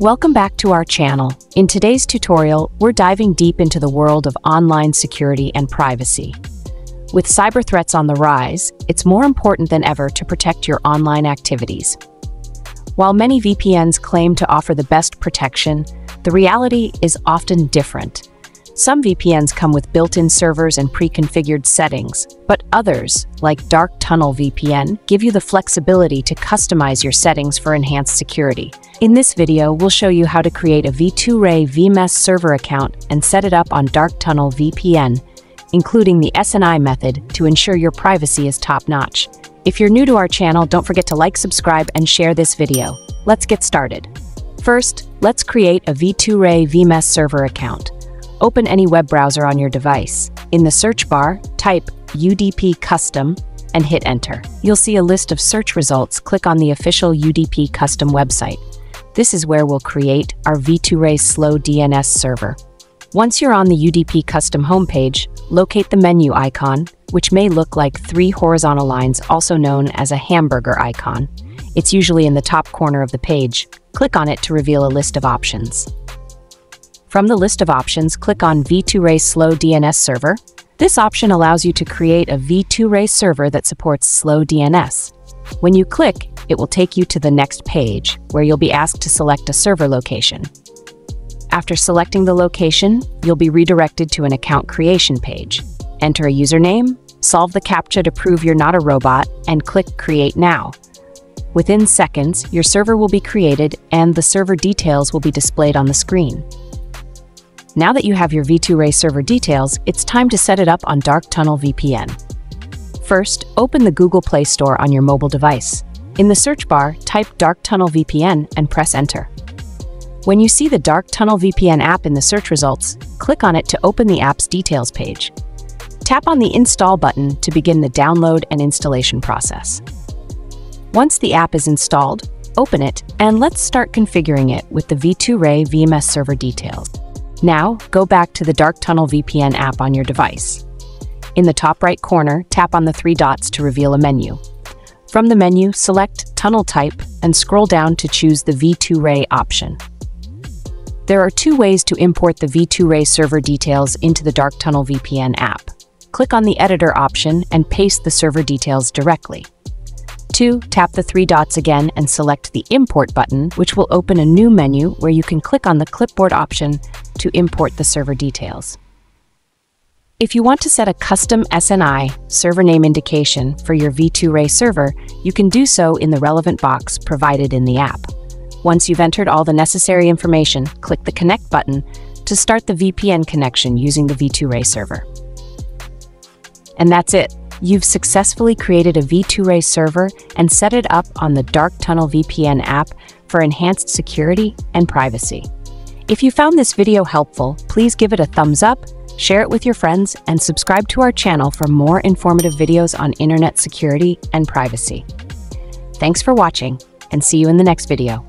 Welcome back to our channel. In today's tutorial, we're diving deep into the world of online security and privacy. With cyber threats on the rise, it's more important than ever to protect your online activities. While many VPNs claim to offer the best protection, the reality is often different. Some VPNs come with built-in servers and pre-configured settings, but others, like Dark Tunnel VPN, give you the flexibility to customize your settings for enhanced security. In this video, we'll show you how to create a V2Ray VMess server account and set it up on Dark Tunnel VPN, including the SNI method to ensure your privacy is top-notch. If you're new to our channel, don't forget to like, subscribe, and share this video. Let's get started. First, let's create a V2Ray VMess server account open any web browser on your device. In the search bar, type UDP Custom and hit enter. You'll see a list of search results. Click on the official UDP Custom website. This is where we'll create our V2Ray Slow DNS server. Once you're on the UDP Custom homepage, locate the menu icon, which may look like three horizontal lines, also known as a hamburger icon. It's usually in the top corner of the page. Click on it to reveal a list of options. From the list of options, click on V2Ray Slow DNS Server. This option allows you to create a V2Ray server that supports slow DNS. When you click, it will take you to the next page, where you'll be asked to select a server location. After selecting the location, you'll be redirected to an account creation page. Enter a username, solve the CAPTCHA to prove you're not a robot, and click Create Now. Within seconds, your server will be created and the server details will be displayed on the screen. Now that you have your V2Ray server details, it's time to set it up on Dark Tunnel VPN. First, open the Google Play Store on your mobile device. In the search bar, type Dark Tunnel VPN and press Enter. When you see the Dark Tunnel VPN app in the search results, click on it to open the app's details page. Tap on the Install button to begin the download and installation process. Once the app is installed, open it, and let's start configuring it with the V2Ray VMess server details. Now, go back to the Dark Tunnel VPN app on your device. In the top right corner, tap on the three dots to reveal a menu. From the menu, select Tunnel Type and scroll down to choose the V2Ray option. There are two ways to import the V2Ray server details into the Dark Tunnel VPN app. Click on the Editor option and paste the server details directly. 2. Tap the three dots again and select the Import button, which will open a new menu where you can click on the clipboard option to import the server details. If you want to set a custom SNI server name indication for your V2Ray server, you can do so in the relevant box provided in the app. Once you've entered all the necessary information, click the Connect button to start the VPN connection using the V2Ray server. And that's it. You've successfully created a V2Ray server and set it up on the Dark Tunnel VPN app for enhanced security and privacy. If you found this video helpful, please give it a thumbs up, share it with your friends, and subscribe to our channel for more informative videos on internet security and privacy. Thanks for watching, and see you in the next video.